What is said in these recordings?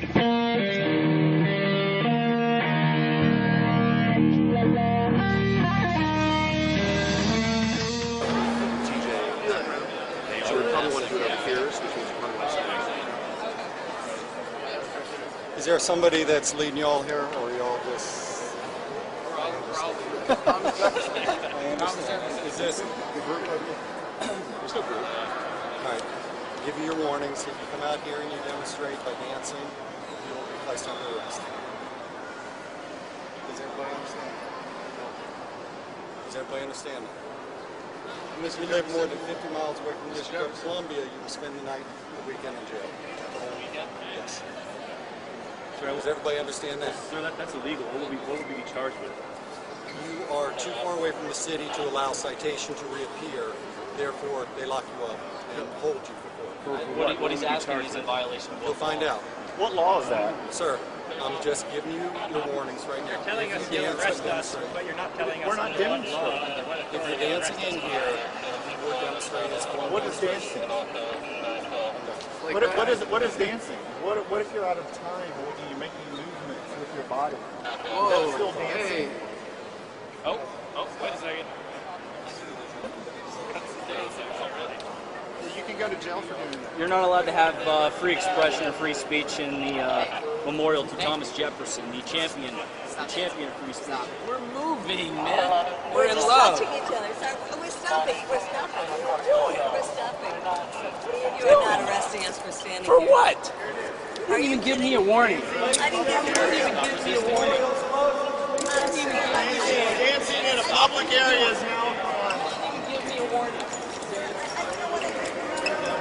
Is there somebody that's leading y'all here, or y'all just? I understand. Is this? The group. There's no group. All right. Give you your warnings. If you come out here and you demonstrate by dancing, you will be placed under arrest. Does everybody understand? Does everybody understand that? And if you live more than 50 miles away from the District of Columbia, you will spend the night, the weekend in jail. Yes. Does everybody understand that? Sir, that, that's illegal. What would we, what would we be charged with? You are too far away from the city to allow citation to reappear. Therefore, they lock you up and hold you for. For, for What, what? what he's asking charged? is a violation of what He'll what find out. What law is that? Sir, I'm just giving you your warnings right now. You're telling If us you you'll dance arrest or us, demonstrate- but you're not telling us We're not under law. demonstrating. under what If you're dancing in here and you would demonstrate as form What is dancing? What, uh, what is what is dancing? What, if- what if you're out of time or you're making movements with your body? Oh, That's still dancing. Hey. Oh, oh, wait a second. You can go to jail for doing that. You're not allowed to have uh, free expression or free speech in the uh, memorial to Thomas Jefferson, the champion, the champion of free speech. We're moving, man. We're in just love. touching each other. So we're stopping. We're stopping. We're stopping. You are not arresting us for standing For here. what? You didn't even give me a warning. I didn't give you Even gives me a warning. Dancing in a public area is now. Give me a warning.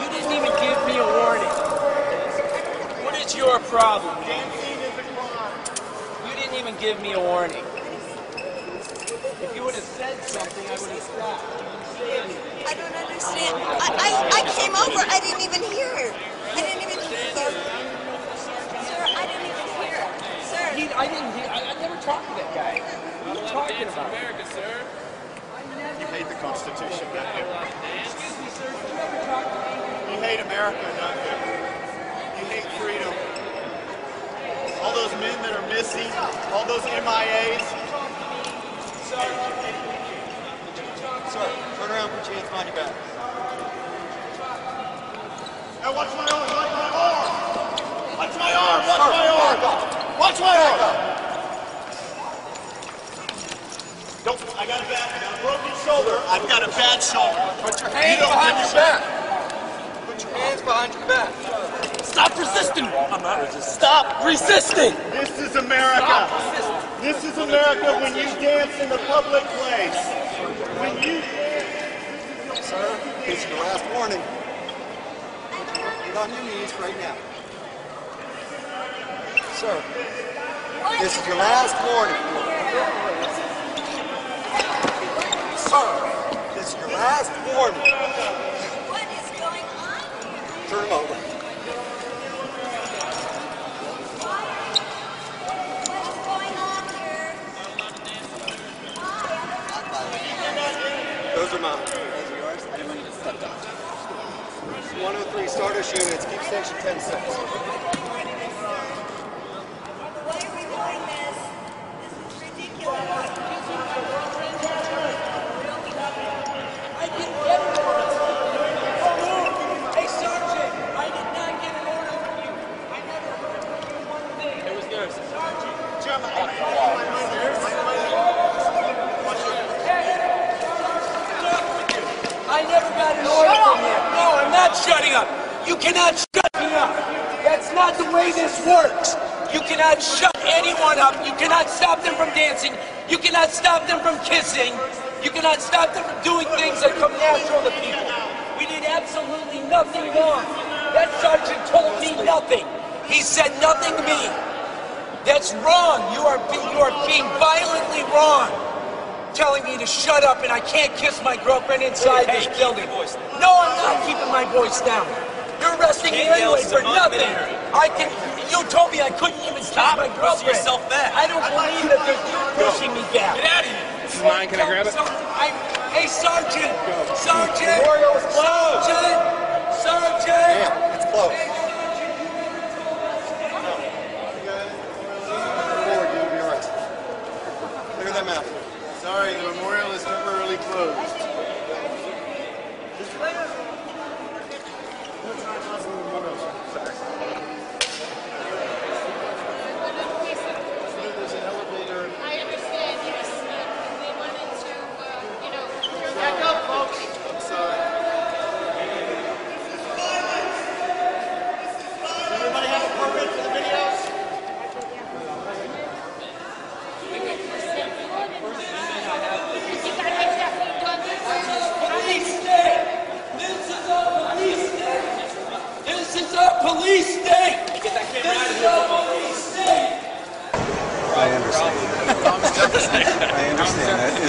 You didn't even give me a warning. What is your problem? Dancing is a crime. You didn't even give me a warning. If you would have said something, I would have stopped. I don't understand. I, I, I came over. I didn't even hear. I didn't even hear. Sir, I didn't even hear. Sir, He, I didn't hear. I, I never talked to that guy. What are you talking about? America, sir. You hate the Constitution, don't you? Excuse me, sir. Did you ever talk to me? You hate America, don't you? You hate freedom. All those men that are missing, all those MIAs. Sir, turn around, put your hands behind your back. Now watch my arm, watch my arm! Watch my arm, watch my arm! Watch my arm! Don't, I got a bad, I got a broken shoulder. I've got a bad shoulder. Put your hands don't behind your back. Put your hands behind your back. Stop resisting. I'm not resisting. Stop resisting. This is America. This is America when you dance in the public place. When you Sir, this is your last warning. Get on your knees right now. Sir, this is your last warning. Sir, this is your last warning. what is going on? Turn him over. What is going on here? Why? Those yours? I didn't want you to step down. 103 starters units, keep station 10 seconds. Why are we doing this? This is ridiculous. I didn't get an order from you. Hey, Sergeant, I did not get an order from you. I never heard from you one thing. It was yours. Sergeant. I never got an order from you. No, I'm not shutting up. You cannot shut me up. That's not the way this works. You cannot shut anyone up. You cannot stop them from dancing. You cannot stop them from kissing. You cannot stop them from doing things that come natural to people. We did absolutely nothing wrong. That sergeant told me nothing. He said nothing to me. That's wrong. You are you are being violently wrong. Telling me to shut up and I can't kiss my girlfriend inside this building. No, I'm not keeping my voice down. You're arresting me anyway for nothing. I can. You told me I couldn't even stop my girlfriend. yourself back. I don't believe that they're pushing me back. Get out of here. This is mine. Can I grab it? hey, Sergeant. Sergeant. Sergeant. Sergeant. Ma'am, it's closed.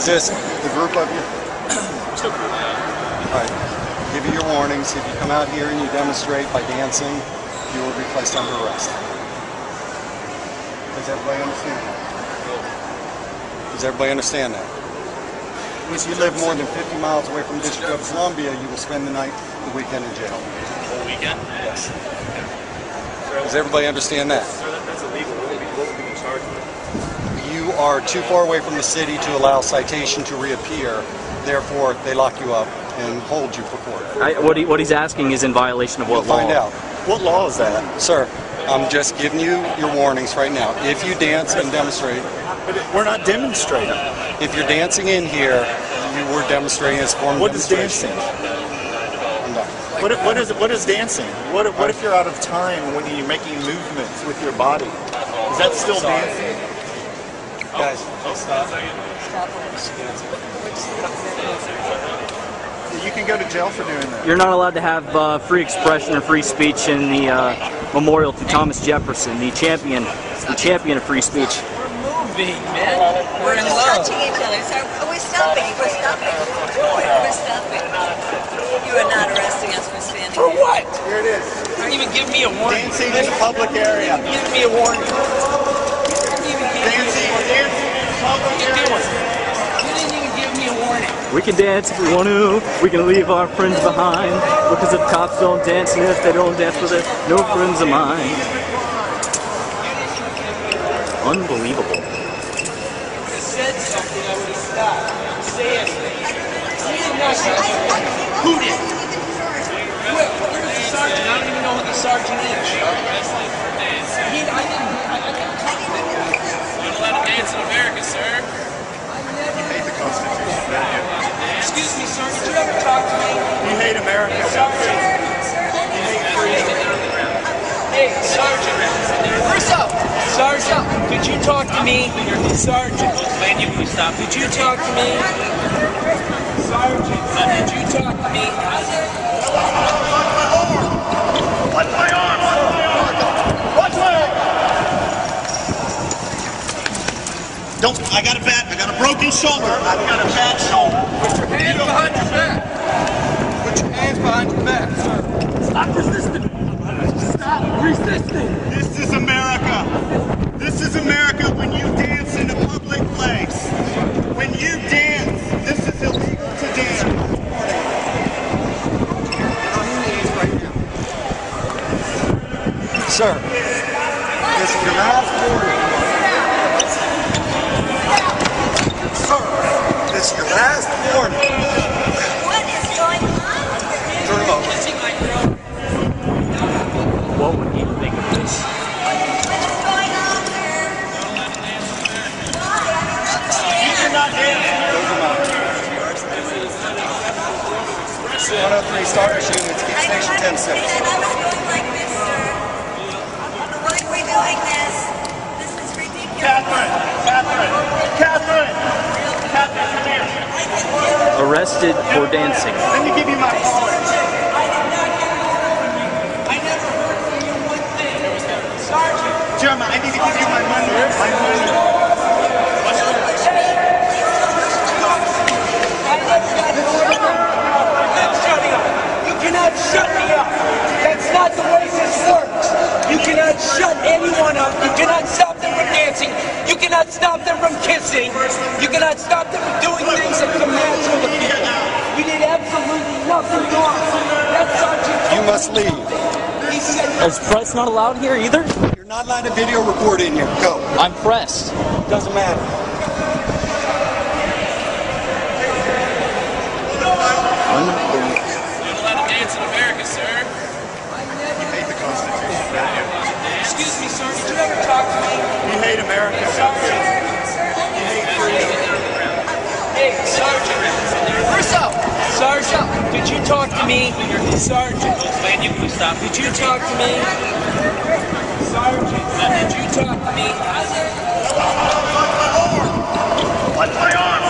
Is this the group of you? All right. Give you your warnings. If you come out here and you demonstrate by dancing, you will be placed under arrest. Does everybody understand that? Does everybody understand that? If you live more than 50 miles away from the District of Columbia, you will spend the night, the weekend in jail. Whole weekend? Yes. Does everybody understand that? Sir, that, that's illegal. What would be, what would be the charge with? You are too far away from the city to allow citation to reappear. Therefore, they lock you up and hold you for court. I, what, he, what he's asking is in violation of what You'll find out. What law is that? Sir, I'm just giving you your warnings right now. If you dance and demonstrate, But it, we're not demonstrating. if you're dancing in here, you were demonstrating as a form What is dancing? What, what is what is dancing? What, what if you're out of time when you're making movements with your body? Is that still dancing? Guys, You can go to jail for doing that. You're not allowed to have uh, free expression or free speech in the uh, memorial to Thomas Jefferson, the champion, the champion of free speech. We're moving, man. We're in We're love. touching each other. So we're stopping. We're stopping. We're stopping. You are not arresting us for standing For here. what? Here it is. Didn't even give me a warning. Dancing in a public area. Give me a warning. We can dance if we want to. We can leave our friends behind. Because if cops don't dance, and if they don't dance with us, no friends of mine. Unbelievable. Said something, I would have stopped. Say anything. You didn't know something. Who did? Where, where's the sergeant? I don't even know who the sergeant is. He, I didn't, I, I didn't talk to him. You're not allowed to dance in America, sir. I never. Excuse me, sir, did you ever talk to me? You hate America. Sergeant. Hey, Sergeant. Where's up? Sergeant, could you talk to me? Sergeant. Man, you please stop. Did you talk to me? Sergeant, did you talk to me? Don't. I got a bad. I got a broken shoulder. I've got a bad shoulder. Put your hands behind your back. Put your hands behind your back, sir. Stop resisting. Stop resisting. This is America. This is America when you dance in a public place. Don't understand. You cannot dance. 103 Starters Units, keep station 10 6. understand. I was going like this. Why are we doing this? This is ridiculous. Catherine. Catherine. Catherine. Catherine, come here. I didn't do it. Arrested for dancing. Let me give you my collar. Shut me up. That's not the way this works. You cannot shut anyone up. You cannot stop them from dancing. You cannot stop them from kissing. You cannot stop them from doing things that come natural to people. You did absolutely nothing wrong. That's Sergeant You must leave. Is press not allowed here either? You're not allowed to video record in here. Go. I'm pressed. Doesn't matter. You're not allowed to dance in America, sir. I never. Excuse me, sir. Did you ever talk to me? You hate America. Hey, Sergeant. Where's up? Sergeant, did you talk to me? Sergeant, Man, you please stop. did you talk to me? Did you talk to me? Watch my arm. Watch my arm.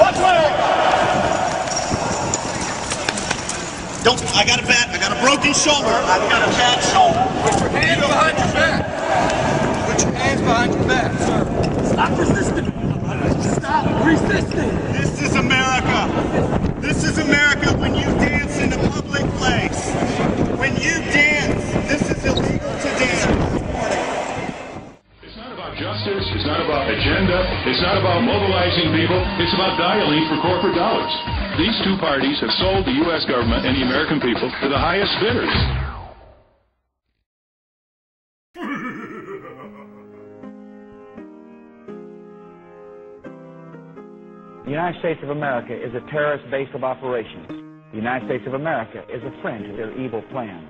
Watch my arm. Don't. I got a bad. I got a broken shoulder. I've got a bad shoulder. It's about dialing for corporate dollars. These two parties have sold the U.S. government and the American people to the highest bidders. The United States of America is a terrorist base of operations. The United States of America is a friend to their evil plans.